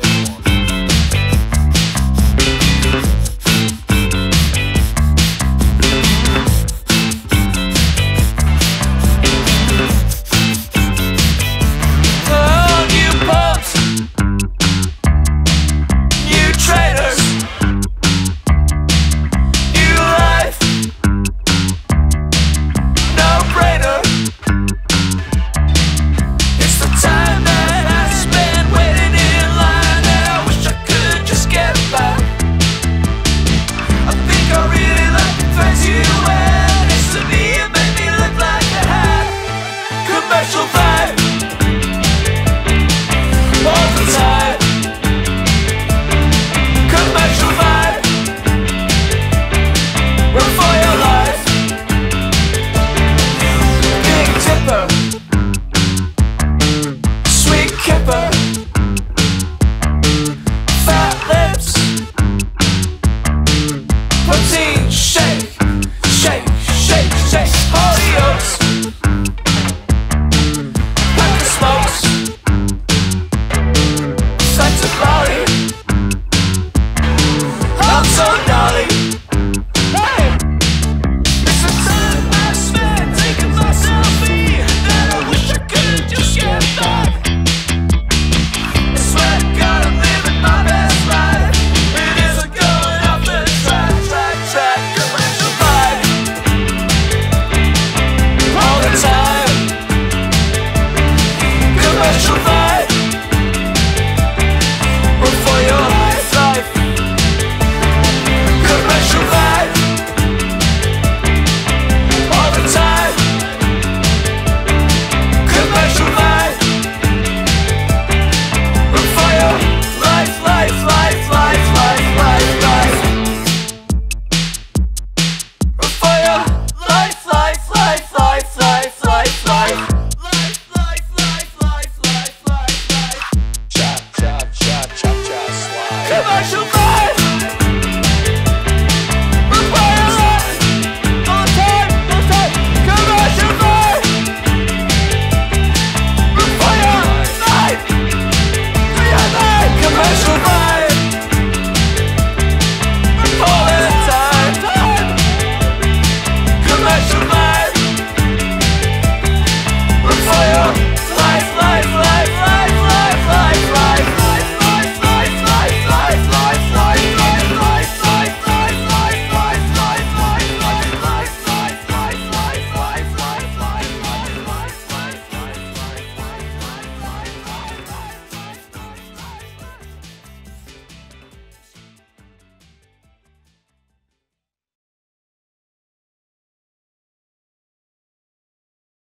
Gracias.